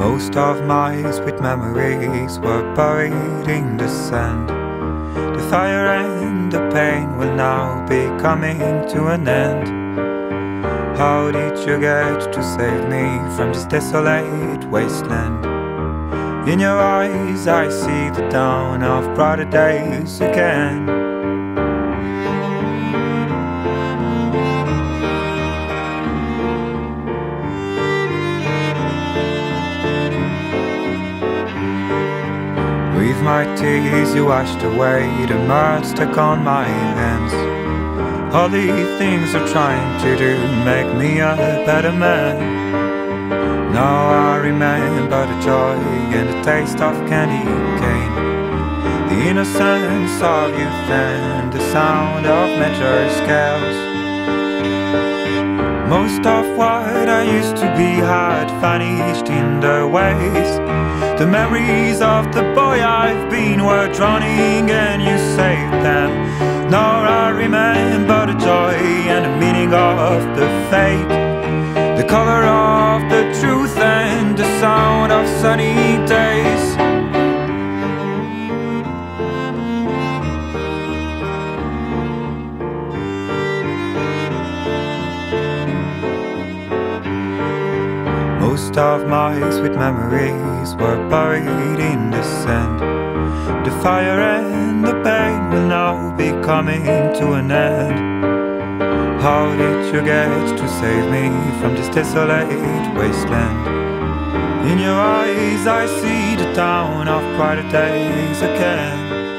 Most of my sweet memories were buried in the sand. The fire and the pain will now be coming to an end. How did you get to save me from this desolate wasteland? In your eyes, I see the dawn of brighter days again. My tears you washed away the mud stuck on my hands. All the things you're trying to do make me a better man. Now I remember the joy and the taste of candy cane. The innocence of youth and the sound of major scales most of what I used to be had vanished in the waves The memories of the boy I've been were drowning and you saved them. Now I remember the joy and the meaning of the fate. The color of the truth and the sound of sunny days Most of my sweet memories were buried in the sand. The fire and the pain will now be coming to an end. How did you get to save me from this desolate wasteland? In your eyes I see the town of brighter days again.